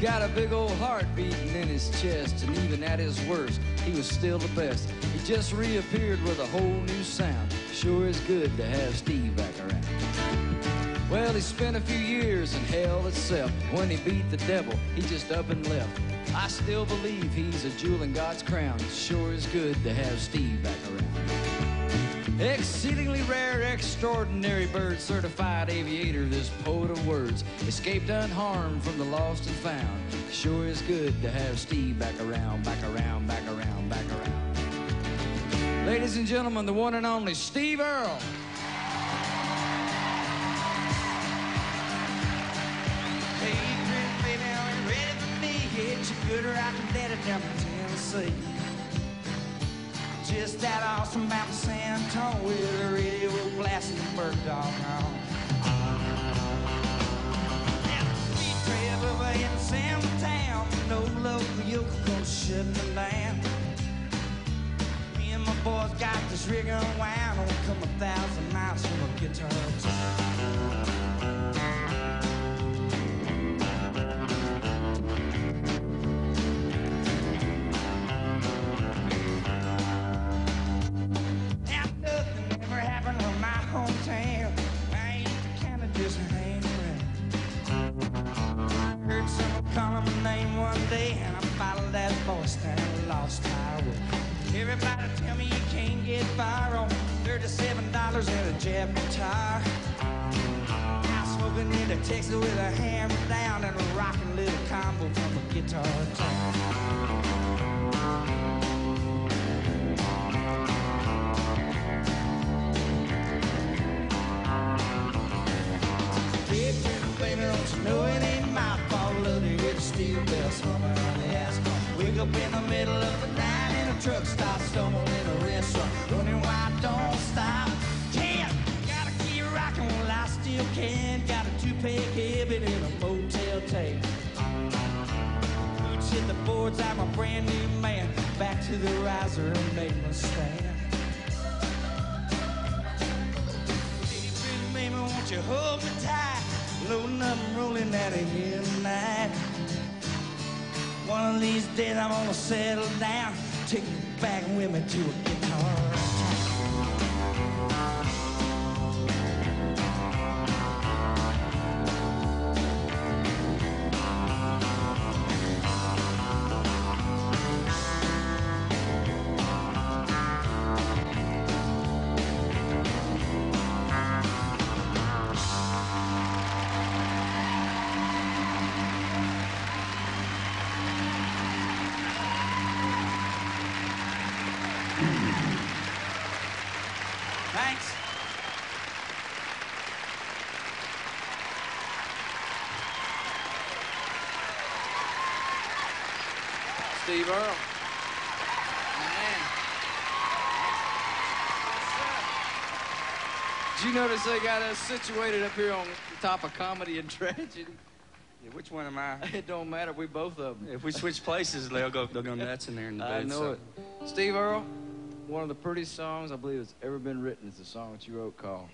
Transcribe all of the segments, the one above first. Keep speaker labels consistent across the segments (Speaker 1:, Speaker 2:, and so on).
Speaker 1: got a big old heart beating in his chest, and even at his worst, he was still the best. He just reappeared with a whole new sound. Sure is good to have Steve back around. Well, he spent a few years in hell itself. When he beat the devil, he just up and left. I still believe he's a jewel in God's crown. Sure is good to have Steve back around. Exceedingly rare, extraordinary bird, certified aviator, this poet of words. Escaped unharmed from the lost and found. Sure is good to have Steve back around, back around, back around, back around. Ladies and gentlemen, the one and only Steve Earle.
Speaker 2: Hey, pretty baby, are you ready for me? Get your good rockin' daddy down from Tennessee. Just that awesome Mountain San Antonio with a radio blasting the bird dog on. Yeah, we travel over in San Town, no local yokel gonna shut me down. Me and my boys got this rig unwound, only oh, come a thousand miles from a guitar day, and I followed that voice down the lost highway. Everybody tell me you can't get far on thirty-seven dollars and a jab guitar. I smoking into Texas with a hammer down and a rocking little combo from a guitar town. Up in the middle of the night in a truck stop, stumble in a restaurant, wondering why I don't stop. Can't, gotta keep rocking while I still can. Got a two-pay cabin in a motel tape. Boots hit the boards, I'm a brand new man. Back to the riser and make my stand. Pretty baby, won't you hold me tight? Loading up and rolling out of here tonight. One of these days I'm gonna settle down, take you back with me to a guitar. Thanks.
Speaker 1: Steve Earle. Man. Did you notice they got us situated up here on the top of comedy and tragedy?
Speaker 3: Yeah, which one am I?
Speaker 1: It don't matter. We both of them.
Speaker 3: If we switch places, they'll go, they'll go nuts in there in the
Speaker 1: I
Speaker 3: booth,
Speaker 1: know
Speaker 3: so.
Speaker 1: it. Steve Earle, one of the prettiest songs I believe that's ever been written is the song that you wrote called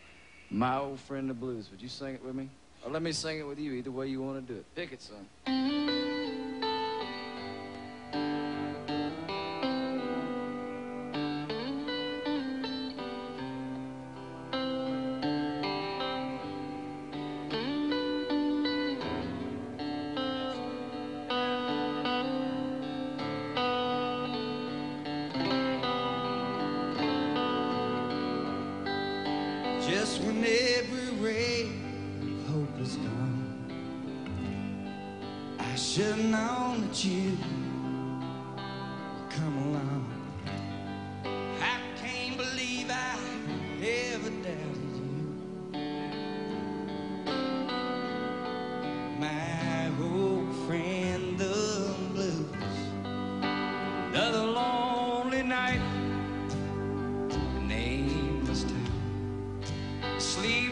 Speaker 1: "My Old Friend the Blues." Would you sing it with me, or let me sing it with you? Either way you want to do it. Pick it, son.
Speaker 2: Just when every ray of hope is gone, I should have known that you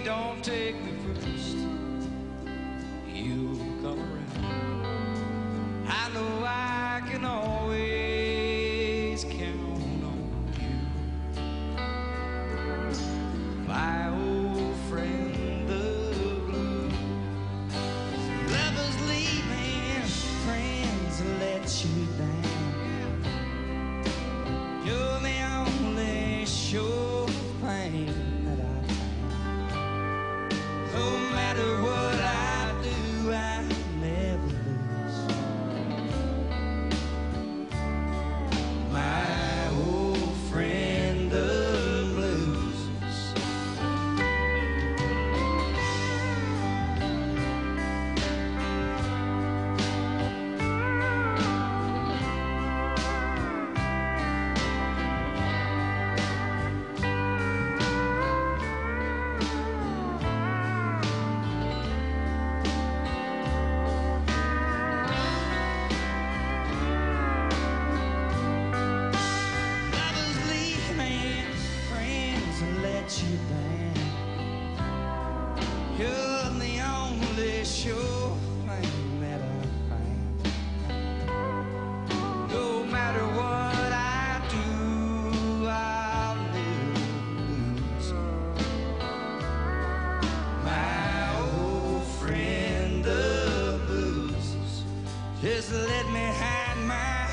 Speaker 2: don't take me. You'll Just let me hide my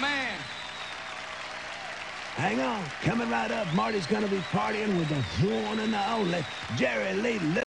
Speaker 1: man.
Speaker 4: Hang on. Coming right up, Marty's going to be partying with the one and the only Jerry Lee.